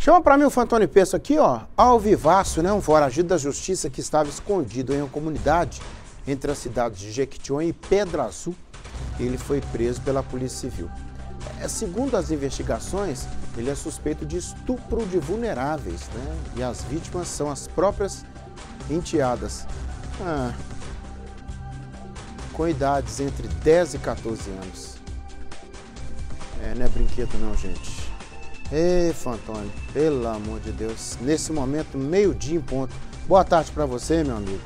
Chama para mim o Fantoni Peço aqui, ó, ao né? Um foragido da justiça que estava escondido em uma comunidade entre as cidades de Jequitinhonha e Pedra Azul. Ele foi preso pela Polícia Civil. É, segundo as investigações, ele é suspeito de estupro de vulneráveis, né? E as vítimas são as próprias enteadas. Ah, com idades entre 10 e 14 anos. É, não é brinquedo não, gente. Ei, Fantônio, pelo amor de Deus. Nesse momento, meio-dia em ponto. Boa tarde para você, meu amigo.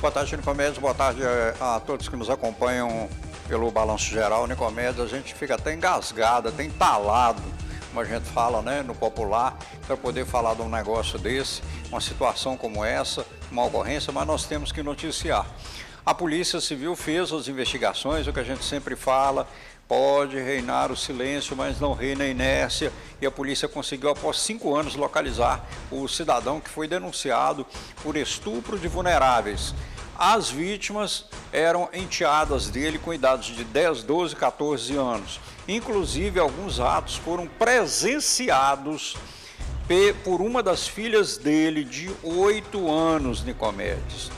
Boa tarde, Nicomedes. Boa tarde eh, a todos que nos acompanham pelo Balanço Geral. Nicomedes, a gente fica até engasgado, até entalado, como a gente fala né, no popular, para poder falar de um negócio desse, uma situação como essa, uma ocorrência, mas nós temos que noticiar. A Polícia Civil fez as investigações, o que a gente sempre fala, pode reinar o silêncio, mas não reina a inércia. E a polícia conseguiu, após cinco anos, localizar o cidadão que foi denunciado por estupro de vulneráveis. As vítimas eram enteadas dele com idades de 10, 12, 14 anos. Inclusive, alguns atos foram presenciados por uma das filhas dele, de 8 anos, Nicomedes.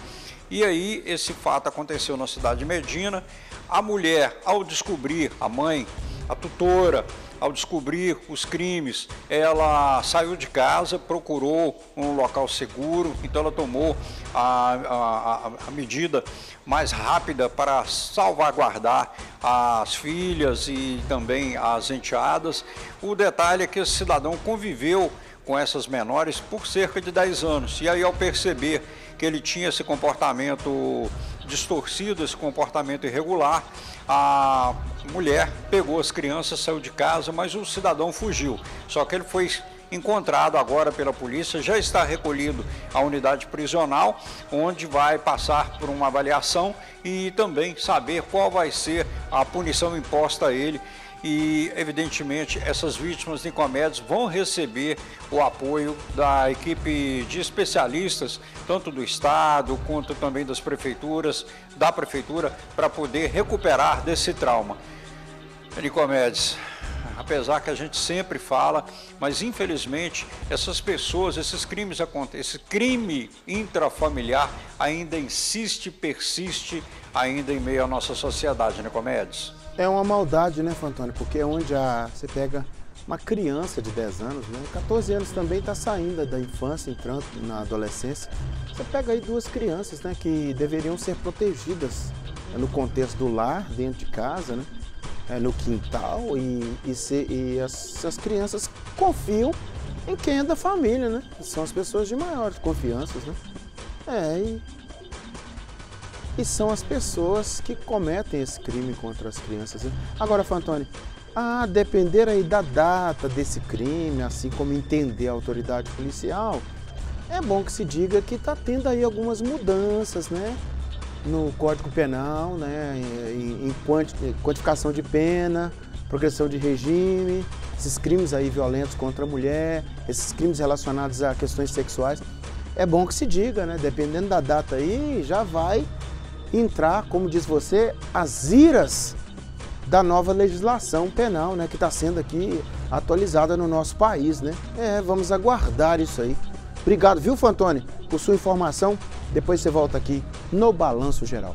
E aí esse fato aconteceu na cidade de Medina. A mulher, ao descobrir, a mãe, a tutora, ao descobrir os crimes, ela saiu de casa, procurou um local seguro, então ela tomou a, a, a, medida mais rápida para salvaguardar as filhas e também as enteadas. O detalhe é que esse cidadão conviveu com essas menores por cerca de 10 anos. E aí, ao perceber que ele tinha esse comportamento distorcido, esse comportamento irregular, a mulher pegou as crianças, saiu de casa, mas o cidadão fugiu. Só que ele foi encontrado agora pela polícia, já está recolhido à unidade prisional, onde vai passar por uma avaliação e também saber qual vai ser a punição imposta a ele e, evidentemente, essas vítimas de comédias vão receber o apoio da equipe de especialistas, tanto do Estado quanto também das prefeituras, da Prefeitura, para poder recuperar desse trauma. Nicomedes, apesar que a gente sempre fala, mas infelizmente essas pessoas, esses crimes acontecem, esse crime intrafamiliar ainda insiste, persiste ainda em meio à nossa sociedade, Nicomedes. É uma maldade, né, Fantônio? Porque é onde a, você pega uma criança de 10 anos, né? 14 anos também está saindo da infância, entrando na adolescência. Você pega aí duas crianças, né, que deveriam ser protegidas né, no contexto do lar, dentro de casa, né? É, no quintal e, e, se, e as, as, crianças confiam em quem é da família, né? São as pessoas de maiores confianças, né? É, e e são as pessoas que cometem esse crime contra as crianças. Né? Agora, Fantoni, a depender aí da data desse crime, assim como entender a autoridade policial, é bom que se diga que está tendo aí algumas mudanças, né? No Código Penal, né? Em, quantificação de pena, progressão de regime, esses crimes aí violentos contra a mulher, esses crimes relacionados a questões sexuais. É bom que se diga, né? Dependendo da data aí, já vai entrar, como diz você, as iras da nova legislação penal, né, que está sendo aqui atualizada no nosso país, né? É, vamos aguardar isso aí. Obrigado, viu, Fantoni, por sua informação. Depois você volta aqui no Balanço Geral.